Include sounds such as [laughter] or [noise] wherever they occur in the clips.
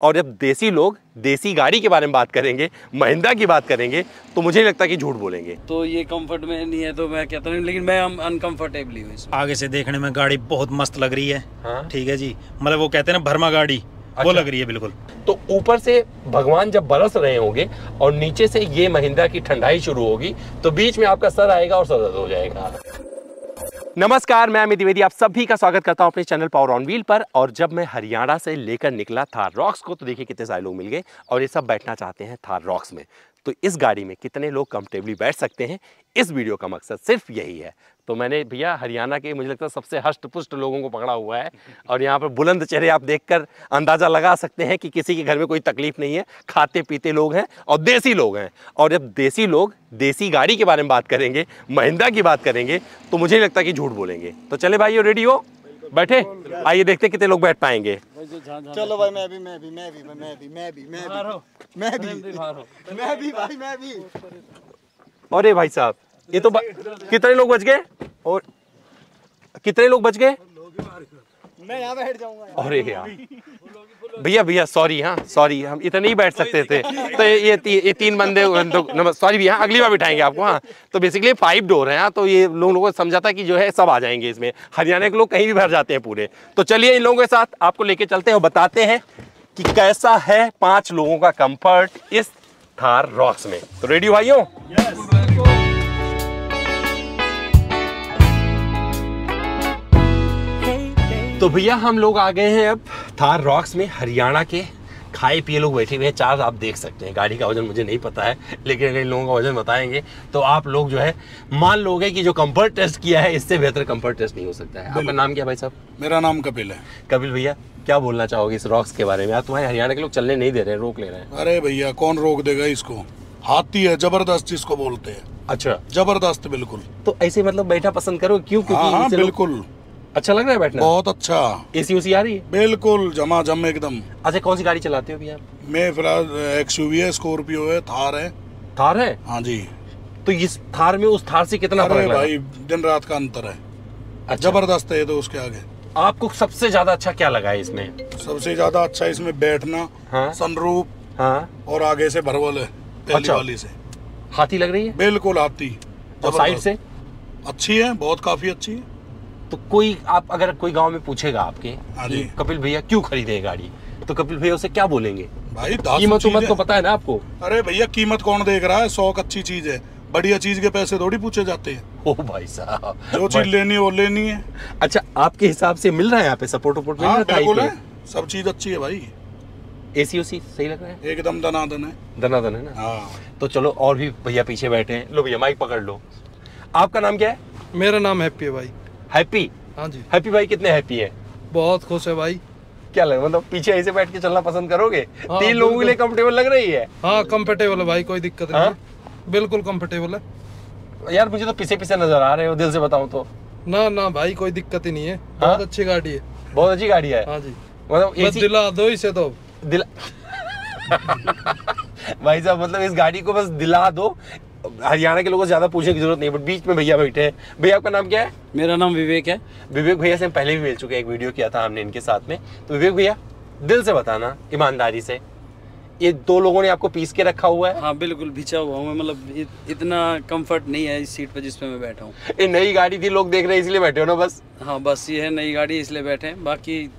और जब देसी लोग देसी गाड़ी के बारे में बात करेंगे महिंद्रा की बात करेंगे तो मुझे नहीं लगता कि झूठ बोलेंगे तो ये कंफर्ट में नहीं है तो मैं कहता हूँ लेकिन मैं अनकंफर्टेबली हूँ आगे से देखने में गाड़ी बहुत मस्त लग रही है हाँ। ठीक है जी मतलब वो कहते हैं ना भरमा गाड़ी अच्छा। वो। लग रही है बिल्कुल तो ऊपर से भगवान जब बरस रहे होंगे और नीचे से ये महिंद्रा की ठंडाई शुरू होगी तो बीच में आपका सर आएगा और सर दर्द हो जाएगा नमस्कार, मैं अमित द्विवेदी, आप सभी का स्वागत करता हूँ अपने चैनल पावर ऑन व्हील पर। और जब मैं हरियाणा से लेकर निकला थार रॉक्स को तो देखिए कितने सारे लोग मिल गए और ये सब बैठना चाहते हैं थार रॉक्स में। तो इस गाड़ी में कितने लोग कंफर्टेबली बैठ सकते हैं? इस वीडियो का मकसद सिर्फ़ यही है। तो मैंने, भैया, हरियाणा के मुझे लगता है सबसे हष्ट पुष्ट लोगों को पकड़ा हुआ है और यहाँ पर बुलंद चेहरे आप देखकर अंदाज़ा लगा सकते हैं कि किसी के घर में कोई तकलीफ़ नहीं है। खाते पीते लोग हैं और देसी लोग हैं। और जब देसी लोग देसी गाड़ी के बारे में बात करेंगे, महिंद्रा की बात करेंगे तो मुझे नहीं लगता कि झूठ बोलेंगे। तो चले भाई रेडी हो? बैठे? आइए देखते कितने लोग बैठ पाएँगे। चलो भाई मैं भी मैं भी मैं भी मैं भी मैं भी मैं भी मैं भी मैं भी भाई मैं भी। अरे भाई साहब ये तो कितने लोग बच गए? और कितने लोग बच गए? मैं यहाँ बैठ जाऊँगा अरे यार। भैया भैया सॉरी हाँ सॉरी हम इतने ही बैठ सकते थे। तो ये ये, ती, ये तीन बंदे सॉरी भैया अगली बार बिठाएँगे आपको हाँ। तो बेसिकली फाइव डोर है हाँ तो ये लोग लोगों को समझा था कि जो है सब आ जाएँगे इसमें। हरियाणा के लोग कहीं भी भर जाते हैं पूरे। तो चलिए इन लोगों के साथ आपको लेके चलते हैं और बताते हैं कि कैसा है पाँच लोगों का कंफर्ट इस थार रॉक्स में। तो रेडी भाइयों? तो भैया हम लोग आ गए हैं अब थार रॉक्स में हरियाणा के खाए पिए लोग बैठे हुए हैं। चार आप देख सकते हैं। गाड़ी का वज़न मुझे नहीं पता है लेकिन अगर इन लोगों का वज़न बताएँगे। तो आप लोग जो है मान लोगे कि जो कंफर्ट टेस्ट किया है इससे बेहतर कंफर्ट टेस्ट नहीं हो सकता है। आपका नाम क्या भाई साहब? मेरा नाम कपिल है। कपिल भैया क्या बोलना चाहोगे इस रॉक्स के बारे में? आप तुम्हारे हरियाणा के लोग चलने नहीं दे रहे हैं रोक ले रहे हैं। अरे भैया कौन रोक देगा इसको? हाथी है ज़बरदस्त जिसको बोलते हैं। अच्छा। ज़बरदस्त बिल्कुल। तो ऐसे मतलब बैठा पसंद करो क्यों? हाँ हाँ क्योंकि बिल्कुल। अच्छा लग रहा है बैठना बहुत अच्छा। एसी उसी आ रही है? बिल्कुल जमा जम एकदम। अच्छा कौन सी गाड़ी चलाते हो भैया? आप? मैं फ़िलहाल एक्सयूवी है स्कॉर्पियो है थार है। थार है? हाँ जी। तो इस थार में उस थार से कितना अरे? भाई दिन रात का अंतर है। अच्छा। ज़बरदस्त है तो उसके आगे। आपको सबसे ज़्यादा अच्छा क्या लगा है इसमें? सबसे ज़्यादा अच्छा इसमें बैठना हाँ। सनरूप हाँ। और आगे से भरवल है पहली अच्छा। वाली से। हाथी लग रही है? बिल्कुल हाथी। और साइड से? अच्छी है बहुत काफ़ी अच्छी है। तो कोई आप अगर कोई गाँव में पूछेगा आपके हाँ कपिल भैया क्यों खरीदे ये गाड़ी तो कपिल भैया उसे क्या बोलेंगे? भाई कीमत उमत तो पता है ना आपको? अरे भैया कीमत कौन देख रहा है? शौक अच्छी चीज़ है। बढ़िया चीज़ के पैसे थोड़ी पूछे जाते हैं। ओ भाई साहब। जो चीज़ लेनी है वो लेनी है। अच्छा आपके हिसाब से मिल रहा है यहाँ पे सपोर्ट वपोर्ट मिल हाँ रहा है? सब चीज़ अच्छी है भाई। एसी उसी सही लग रहा है? एकदम दनादन है। दनादन है ना? हाँ। तो चलो और भी भैया पीछे बैठे हैं। लो भैया माइक पकड़ लो। आपका नाम क्या है? मेरा नाम हैप्पी है भाई। हैप्पी? हाँ जी। हैप्पी भाई कितने हैप्पी है? बहुत खुश है भाई। क्या लग मतलब पीछे ऐसे बैठ के चलना पसंद करोगे? हाँ, तीन लोगों के लिए। कंफर्टेबल लग रही है? हाँ कंफर्टेबल है भाई कोई दिक्कत नहीं हाँ? बिल्कुल कंफर्टेबल है। यार मुझे तो पीछे पीछे नज़र आ रहे हो दिल से बताऊँ तो। ना ना भाई कोई दिक्कत ही नहीं है। बहुत अच्छी गाड़ी है। बहुत अच्छी गाड़ी है? हाँ जी। मतलब एसी दिला दो इसे तो। दिला [laughs] भाई साहब मतलब इस गाड़ी को बस दिला दो। हरियाणा के लोगों से ज़्यादा पूछने की ज़रूरत नहीं बट बीच में भैया बैठे हैं। भैया आपका नाम क्या है? मेरा नाम विवेक है। विवेक भैया से हम पहले भी मिल चुके हैं एक वीडियो किया था हमने इनके साथ में। तो विवेक भैया दिल से बताना ईमानदारी से। ये दो लोगों ने आपको पीस के रखा हुआ है? हाँ बिल्कुल भिचा हुआ हूँ मैं मतलब इत- इतना कंफर्ट नहीं है इस सीट पर जिस पे मैं बैठा हूँ। ये नई गाड़ी थी लोग देख रहे हैं इसलिए बैठे हो ना बस? हाँ बस ये है नई गाड़ी इसलिए बैठे हैं। बाकी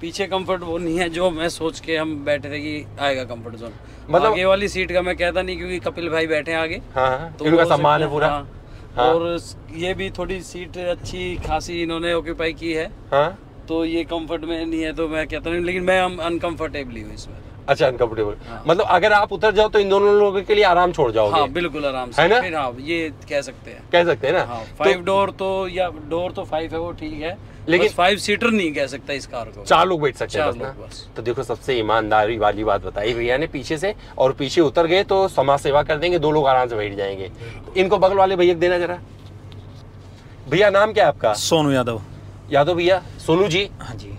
पीछे कंफर्ट वो नहीं है जो मैं सोच के हम बैठे थे कि आएगा कंफर्ट जोन मतलब- मतलब आगे वाली सीट का मैं कहता नहीं क्योंकि कपिल भाई बैठे आगे। हाँ हाँ तो इनका वो सम्मान है पूरा। हाँ। हाँ। और ये भी थोड़ी सीट अच्छी खासी इन्होंने ऑक्यूपाई की है। हाँ। तो ये कंफर्ट में नहीं है तो मैं कहता नहीं लेकिन मैं अनकंफर्टेबली हूँ इसमें। अच्छा अनकंफर्टेबल हाँ। मतलब अगर आप उतर जाओ तो इन दोनों लोगों के लिए आराम छोड़ जाओगे। हाँ बिल्कुल आराम से। है ना? फिर हाँ ये कह सकते हैं। कह सकते हैं ना? हाँ तो फाइव डोर तो या डोर तो फाइव है वो ठीक है। लेकिन- फाइव सीटर नहीं कह सकता इस कार को। चार लोग बैठ सकते हैं चार बस लोग बस। तो देखो सबसे ईमानदारी वाली बात बताई भैया ने पीछे से और पीछे उतर गए तो समाज सेवा कर देंगे दो लोग आराम से बैठ जाएँगे। इनको बगल वाले भैया को देना जरा। भैया नाम क्या है आपका? सोनू यादव। यादव भैया? सोनू जी? हाँ जी।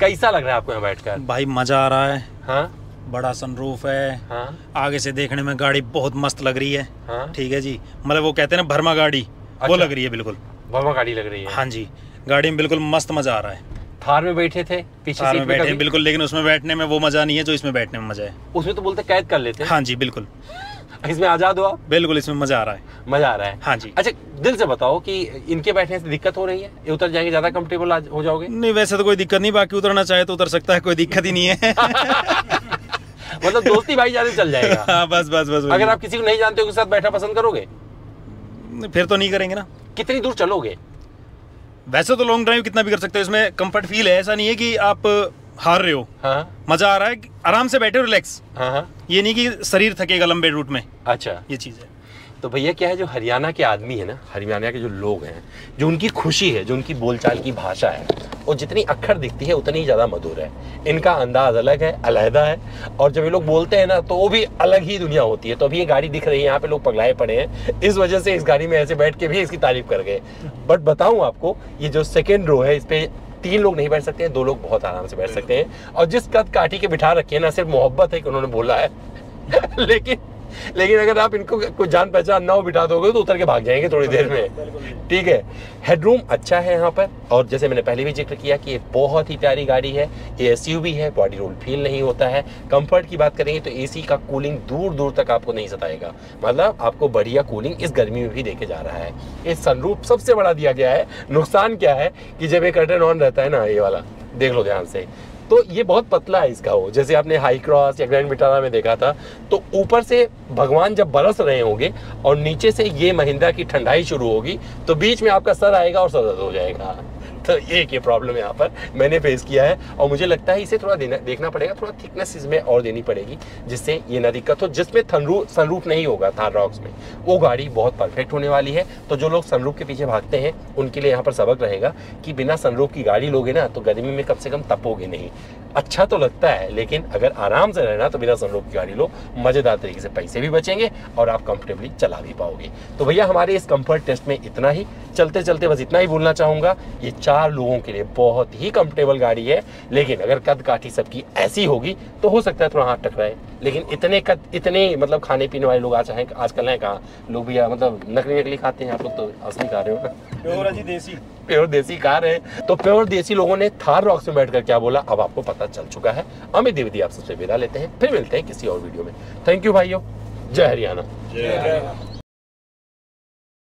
कैसा लग रहा है आपको यहाँ बैठकर? भाई मज़ा आ रहा है। हाँ। बड़ा सनरूफ है। हाँ। आगे से देखने में गाड़ी बहुत मस्त लग रही है। हाँ। ठीक है जी। मतलब वो कहते हैं ना भरमा गाड़ी। अच्छा? वो। लग रही है बिल्कुल। भरमा गाड़ी लग रही है। हाँ जी। गाड़ी में बिल्कुल मस्त मज़ा आ रहा है। थार में बैठे थे पीछे सीट में बैठे बिल्कुल लेकिन उसमें बैठने में वो मज़ा नहीं है जो इसमें बैठने में मज़ा है। उसमें तो बोलते कैद कर लेते हाँ। जी बिल्कुल। इसमें आज़ाद हुआ? बिल्कुल इसमें मज़ा आ रहा है। मज़ा आ रहा है। हाँ जी। अच्छा दिल से बताओ कि इनके बैठने से दिक्कत हो रही है? ये उतर जाएँगे ज़्यादा कंफर्टेबल हो जाओगे? नहीं वैसे तो कोई दिक्कत नहीं बाकी उतरना चाहे तो उतर सकता है कोई दिक्कत ही नहीं है। [laughs] मतलब दोस्ती भाई ज़्यादा चल जाएगा। हाँ बस बस बस अगर आप किसी को नहीं जानते हो साथ बैठा पसंद करोगे? फिर तो नहीं करेंगे ना। कितनी दूर चलोगे? वैसे तो लॉन्ग ड्राइव कितना भी कर सकते हो इसमें कंफर्ट फील है। ऐसा नहीं है कि आप हार रहे हो। हाँ। मज़ा आ रहा है आराम से बैठे हो रिलैक्स हाँ हाँ। ये नहीं कि शरीर थकेगा लंबे रूट में। अच्छा। ये चीज़ है। तो भैया क्या है, जो हरियाणा के आदमी है ना, हरियाणा के जो लोग हैं, जो उनकी खुशी है, जो उनकी बोलचाल की भाषा है वो जितनी अक्खर दिखती है, उतनी ही ज़्यादा मधुर है। इनका अंदाज अलग है, अलहदा है, और जब ये लोग बोलते हैं ना तो वो भी अलग ही दुनिया होती है। तो अभी ये गाड़ी दिख रही है, यहाँ पे लोग पगलाए पड़े हैं। इस वजह से इस गाड़ी में ऐसे बैठ के भी इसकी तारीफ़ कर गए। बट बताऊँ आपको, ये जो सेकेंड रो है, इस पर तीन लोग नहीं बैठ सकते हैं, दो लोग बहुत आराम से बैठ सकते हैं। और जिस कद काठी के बिठा रखे हैं ना, सिर्फ़ मोहब्बत है कि उन्होंने बोला है। [laughs] लेकिन लेकिन अगर आप इनको कोई जान पहचान ना हो, बिठा दोगे तो उतर के भाग जाएँगे थोड़ी देर में। ठीक है? हेडरूम अच्छा है यहाँ पर। और जैसे मैंने पहले भी ज़िक्र किया कि ये बहुत ही प्यारी गाड़ी है। ये एस है बॉडी रोल फील नहीं होता है। कंफर्ट की बात करेंगे तो एसी का कूलिंग दूर दूर तक आपको नहीं सताएगा। मतलब आपको बढ़िया कूलिंग इस गर्मी में भी देके जा रहा है। ये सनरूफ सबसे बड़ा दिया गया है। नुकसान क्या है कि जब ये कर्टन ऑन रहता है ना, ये वाला, देख लो ध्यान से। तो ये बहुत पतला है इसका वो। जैसे आपने हाई क्रॉस या ग्रैंड विटारा में देखा था तो ऊपर से भगवान जब बरस रहे होंगे और नीचे से ये महिंद्रा की ठंडाई शुरू होगी तो बीच में आपका सर आएगा और सर दर्द हो जाएगा। [laughs] तो एक ये प्रॉब्लम यहाँ पर, मैंने फेस किया है। और मुझे लगता है इसे थोड़ा देना, देखना पड़ेगा, थोड़ा थिकनेस इसमें और देनी पड़ेगी, जिससे ये ना दिक्कत हो, जिसमें सनरूफ नहीं होगा थार रॉक्स में। वो गाड़ी बहुत परफेक्ट होने वाली है। तो जो लोग सनरूफ के पीछे भागते हैं, उनके लिए यहाँ पर सबक रहेगा कि बिना सनरूफ की गाड़ी लोगे ना तो गर्मी में कम से कम तपोगे नहीं। अच्छा तो लगता है लेकिन अगर आराम से रहना तो बिना सनरूफ की गाड़ी लो। मज़ेदार तरीके से पैसे भी बचेंगे और आप कंफर्टेबली चला भी पाओगे। तो भैया हमारे इस कंफर्ट टेस्ट में इतना ही। चलते चलते बस इतना ही बोलना चाहूँगा। ये चार लोगों के लिए बहुत ही कंफर्टेबल गाड़ी है लेकिन अगर कद काठी सबकी ऐसी होगी तो हो सकता है थोड़ा हाथ टकराए। लेकिन इतने कद इतने मतलब खाने पीने वाले लोग आज हैं आजकल हैं कहाँ? लोग भी मतलब नकली नकली खाते हैं आप लोग तो असली खा रहे हो। जी देसी। प्योर देसी कार है। तो प्योर देसी लोगों ने थार रॉक्स में बैठकर क्या बोला? अब आपको पता चल चुका है। अमित द्विवेदी आप सबसे विदा लेते हैं। फिर मिलते हैं किसी और वीडियो में। थैंक यू भाइयों। जय हरियाणा।